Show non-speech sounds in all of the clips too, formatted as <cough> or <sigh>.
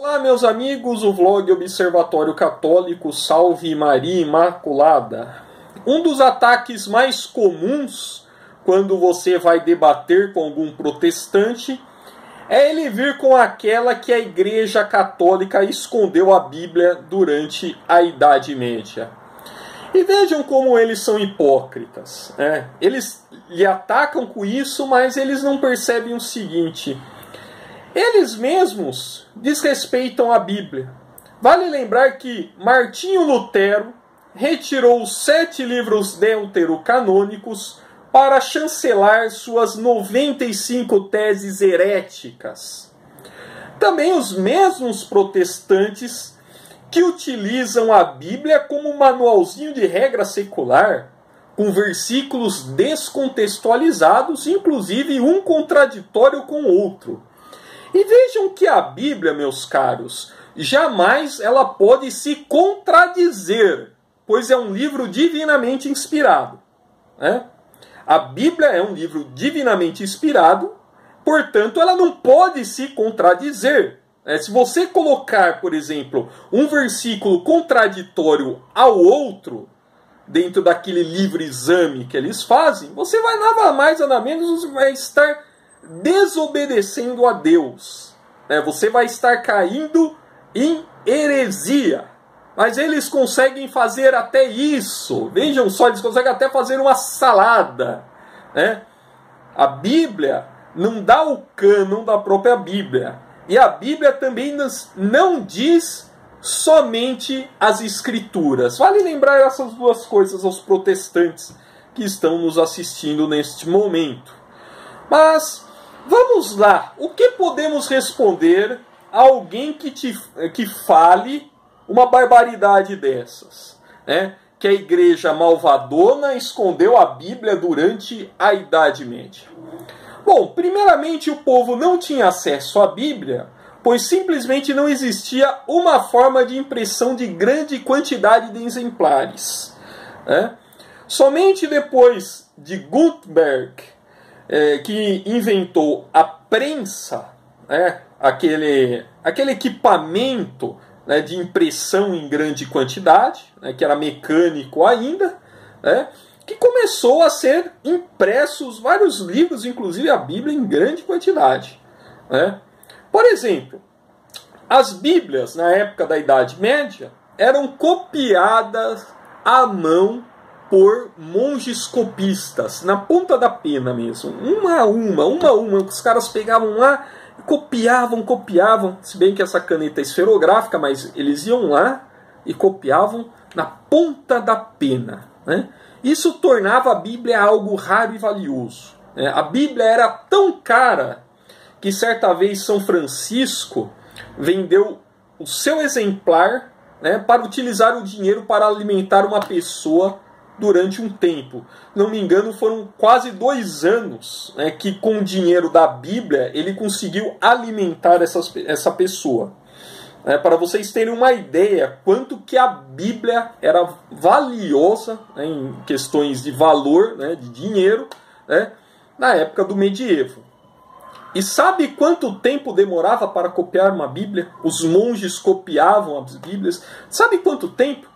Olá, meus amigos, o vlog Observatório Católico Salve Maria Imaculada. Um dos ataques mais comuns quando você vai debater com algum protestante é ele vir com aquela que a Igreja Católica escondeu a Bíblia durante a Idade Média. E vejam como eles são hipócritas. Né? Eles lhe atacam com isso, mas eles não percebem o seguinte eles mesmos desrespeitam a Bíblia. Vale lembrar que Martinho Lutero retirou os sete livros deuterocanônicos para chancelar suas 95 teses heréticas. Também os mesmos protestantes que utilizam a Bíblia como manualzinho de regra secular, com versículos descontextualizados, inclusive um contraditório com o outro. E vejam que a Bíblia, meus caros, jamais ela pode se contradizer, pois é um livro divinamente inspirado. Né? A Bíblia é um livro divinamente inspirado, portanto, ela não pode se contradizer. Né? Se você colocar, por exemplo, um versículo contraditório ao outro, dentro daquele livre exame que eles fazem, você vai nada mais nada menos vai estar desobedecendo a Deus. Né? Você vai estar caindo em heresia. Mas eles conseguem fazer até isso. Vejam só, eles conseguem até fazer uma salada. Né? A Bíblia não dá o cânon da própria Bíblia. E a Bíblia também não diz somente as Escrituras. Vale lembrar essas duas coisas aos protestantes que estão nos assistindo neste momento. Mas Vamos lá. O que podemos responder a alguém que, te, que fale uma barbaridade dessas? Né? Que a igreja malvadona escondeu a Bíblia durante a Idade Média. Bom, primeiramente o povo não tinha acesso à Bíblia, pois simplesmente não existia uma forma de impressão de grande quantidade de exemplares. Né? Somente depois de Gutenberg é, que inventou a prensa, né, aquele, aquele equipamento né, de impressão em grande quantidade, né, que era mecânico ainda, né, que começou a ser impressos vários livros, inclusive a Bíblia, em grande quantidade. Né. Por exemplo, as Bíblias, na época da Idade Média, eram copiadas à mão por monges copistas, na ponta da pena mesmo, uma a uma, uma a uma, os caras pegavam lá, copiavam, copiavam, se bem que essa caneta é esferográfica, mas eles iam lá e copiavam na ponta da pena. Né? Isso tornava a Bíblia algo raro e valioso. Né? A Bíblia era tão cara que certa vez São Francisco vendeu o seu exemplar né, para utilizar o dinheiro para alimentar uma pessoa durante um tempo. Não me engano, foram quase dois anos né, que, com o dinheiro da Bíblia, ele conseguiu alimentar essas, essa pessoa. É, para vocês terem uma ideia quanto que a Bíblia era valiosa né, em questões de valor, né, de dinheiro, né, na época do medievo. E sabe quanto tempo demorava para copiar uma Bíblia? Os monges copiavam as Bíblias. Sabe quanto tempo?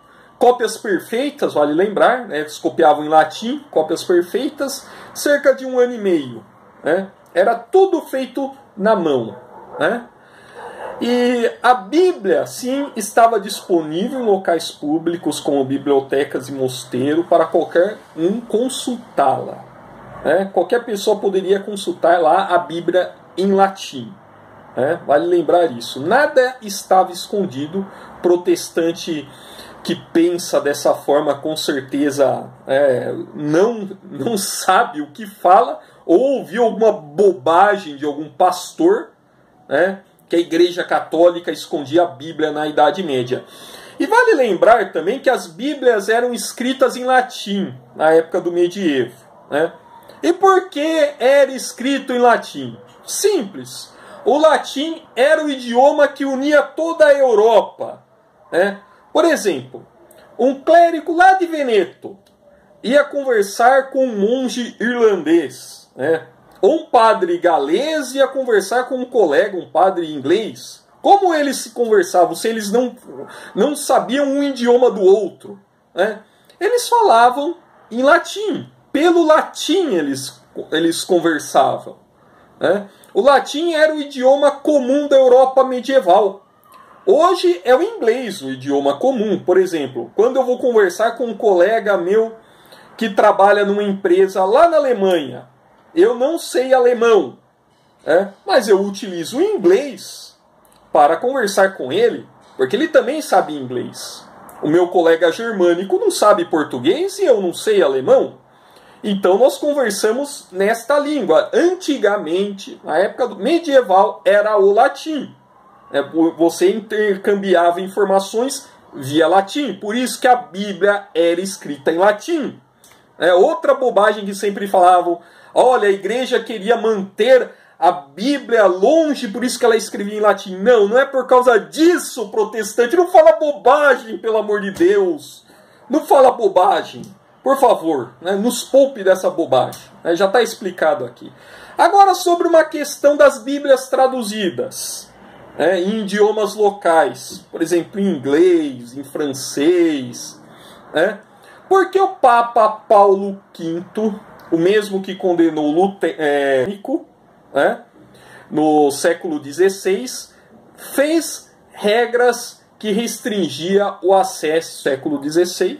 Cópias perfeitas, vale lembrar, né, eles copiavam em latim, cópias perfeitas, cerca de um ano e meio. Né? Era tudo feito na mão. Né? E a Bíblia, sim, estava disponível em locais públicos, como bibliotecas e mosteiro, para qualquer um consultá-la. Né? Qualquer pessoa poderia consultar lá a Bíblia em latim. Né? Vale lembrar isso. Nada estava escondido. Protestante que pensa dessa forma com certeza é, não, não sabe o que fala ou ouviu alguma bobagem de algum pastor né, que a Igreja Católica escondia a Bíblia na Idade Média. E vale lembrar também que as Bíblias eram escritas em latim na época do medievo. Né? E por que era escrito em latim? Simples. O latim era o idioma que unia toda a Europa. Né? Por exemplo, um clérigo lá de Veneto ia conversar com um monge irlandês, né? Ou um padre galês ia conversar com um colega, um padre inglês. Como eles se conversavam se eles não, não sabiam um idioma do outro? Né? Eles falavam em latim. Pelo latim eles, eles conversavam. Né? O latim era o idioma comum da Europa medieval. Hoje é o inglês o idioma comum. Por exemplo, quando eu vou conversar com um colega meu que trabalha numa empresa lá na Alemanha, eu não sei alemão, é, mas eu utilizo o inglês para conversar com ele, porque ele também sabe inglês. O meu colega germânico não sabe português e eu não sei alemão. Então nós conversamos nesta língua. Antigamente, na época medieval, era o latim. É, você intercambiava informações via latim. Por isso que a Bíblia era escrita em latim. É outra bobagem que sempre falavam. Olha, a igreja queria manter a Bíblia longe, por isso que ela escrevia em latim. Não, não é por causa disso, protestante. Não fala bobagem, pelo amor de Deus. Não fala bobagem. Por favor, né, nos poupe dessa bobagem. Né, já está explicado aqui. Agora, sobre uma questão das Bíblias traduzidas né, em idiomas locais, por exemplo, em inglês, em francês. Né, por que o Papa Paulo V, o mesmo que condenou lutérico, né, no século XVI, fez regras que restringia o acesso século XVI,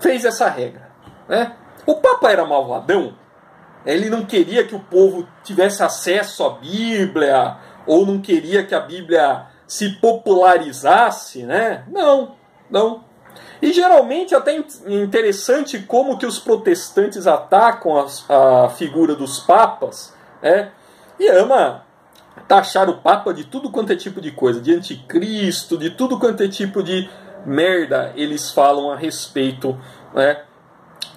fez essa regra. Né? O Papa era malvadão, ele não queria que o povo tivesse acesso à Bíblia, ou não queria que a Bíblia se popularizasse, né? Não, não. E geralmente até interessante como que os protestantes atacam a, a figura dos papas, né? E ama taxar o papa de tudo quanto é tipo de coisa, de anticristo, de tudo quanto é tipo de merda eles falam a respeito, né?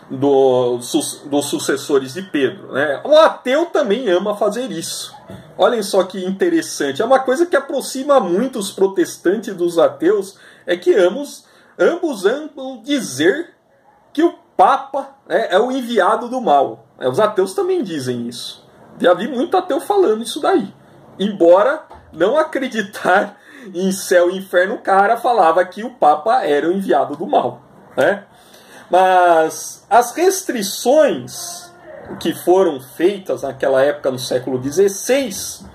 do, dos sucessores de Pedro. Né? O ateu também ama fazer isso. Olhem só que interessante. É uma coisa que aproxima muito os protestantes dos ateus, é que ambos, ambos amam dizer que o Papa né, é o enviado do mal. É, os ateus também dizem isso. Já vi muito ateu falando isso daí. Embora não acreditar <laughs> em céu e inferno, o cara falava que o Papa era o enviado do mal. Né? Mas as restrições que foram feitas naquela época, no século XVI,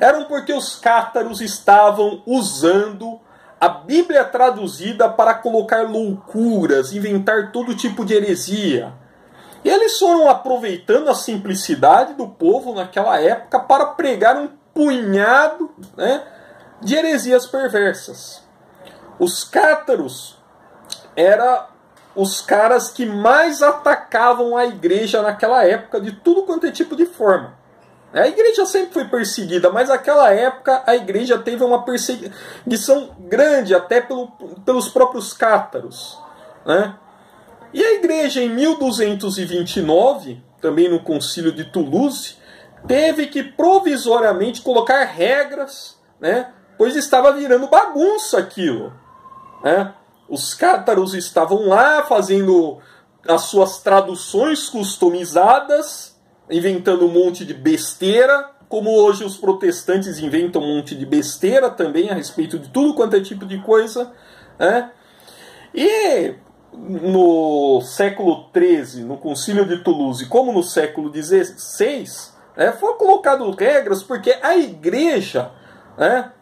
eram porque os cátaros estavam usando a Bíblia traduzida para colocar loucuras, inventar todo tipo de heresia. E eles foram aproveitando a simplicidade do povo naquela época para pregar um punhado né, de heresias perversas. Os cátaros era os caras que mais atacavam a igreja naquela época, de tudo quanto é tipo de forma. A igreja sempre foi perseguida, mas naquela época a igreja teve uma perseguição grande, até pelo, pelos próprios cátaros. Né? E a igreja, em 1229, também no concílio de Toulouse, teve que provisoriamente colocar regras, né? pois estava virando bagunça aquilo. Né? Os cátaros estavam lá fazendo as suas traduções customizadas, inventando um monte de besteira, como hoje os protestantes inventam um monte de besteira também a respeito de tudo quanto é tipo de coisa. Né? E no século XIII, no Concílio de Toulouse, como no século XVI, né, foram colocadas regras porque a igreja né,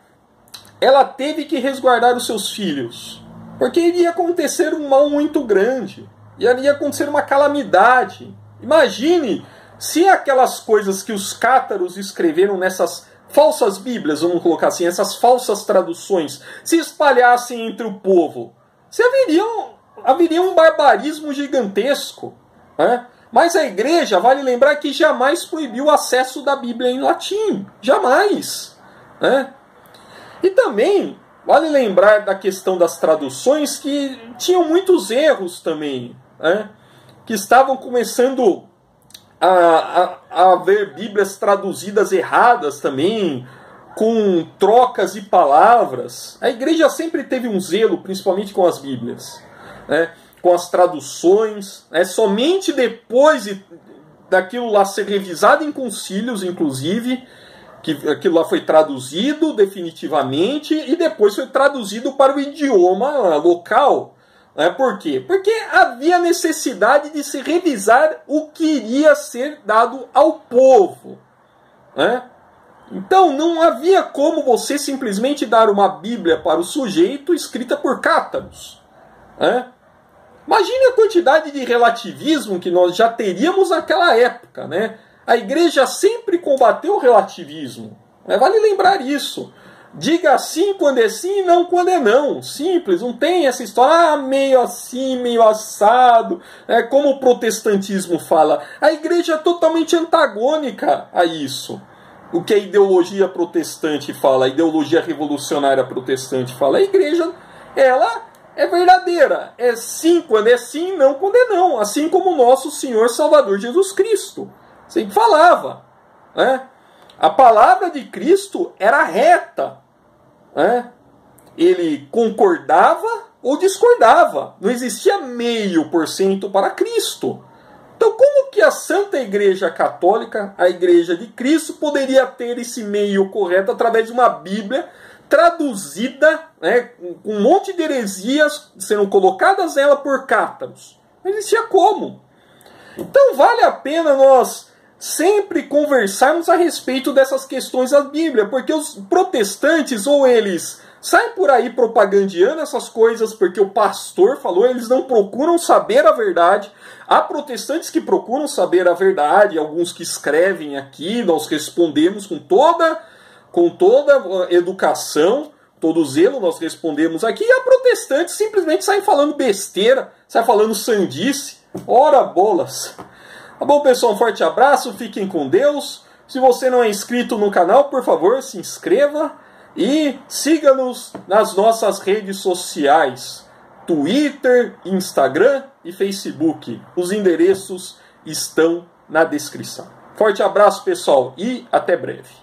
ela teve que resguardar os seus filhos. Porque iria acontecer um mal muito grande. Iria acontecer uma calamidade. Imagine se aquelas coisas que os cátaros escreveram nessas falsas bíblias, vamos colocar assim, essas falsas traduções, se espalhassem entre o povo. Se haveria um, haveria um barbarismo gigantesco. Né? Mas a igreja, vale lembrar que jamais proibiu o acesso da Bíblia em latim. Jamais. Né? E também Vale lembrar da questão das traduções que tinham muitos erros também, né? que estavam começando a, a, a haver Bíblias traduzidas erradas também, com trocas de palavras. A igreja sempre teve um zelo, principalmente com as Bíblias, né? com as traduções. Né? Somente depois daquilo lá ser revisado em concílios, inclusive, que aquilo lá foi traduzido definitivamente e depois foi traduzido para o idioma local. Né? Por quê? Porque havia necessidade de se revisar o que iria ser dado ao povo. Né? Então não havia como você simplesmente dar uma Bíblia para o sujeito escrita por cátaros. Né? Imagine a quantidade de relativismo que nós já teríamos naquela época. Né? A igreja sempre combateu o relativismo. Vale lembrar isso. Diga sim quando é sim e não quando é não. Simples, não tem essa história, ah, meio assim, meio assado. É como o protestantismo fala. A igreja é totalmente antagônica a isso. O que a ideologia protestante fala, a ideologia revolucionária protestante fala. A igreja, ela é verdadeira. É sim quando é sim, não quando é não. Assim como o nosso Senhor Salvador Jesus Cristo. Sempre falava. Né? A palavra de Cristo era reta. Né? Ele concordava ou discordava. Não existia meio por cento para Cristo. Então, como que a Santa Igreja Católica, a Igreja de Cristo, poderia ter esse meio correto através de uma Bíblia traduzida, né, com um monte de heresias sendo colocadas nela por cátaros? Não existia como. Então, vale a pena nós sempre conversarmos a respeito dessas questões da Bíblia, porque os protestantes ou eles saem por aí propagandeando essas coisas porque o pastor falou, eles não procuram saber a verdade. Há protestantes que procuram saber a verdade, alguns que escrevem aqui, nós respondemos com toda com toda educação, todo zelo, nós respondemos aqui, e há protestantes simplesmente saem falando besteira, saem falando sandice. Ora bolas! Tá bom, pessoal? Um forte abraço, fiquem com Deus. Se você não é inscrito no canal, por favor, se inscreva e siga-nos nas nossas redes sociais: Twitter, Instagram e Facebook. Os endereços estão na descrição. Forte abraço, pessoal, e até breve.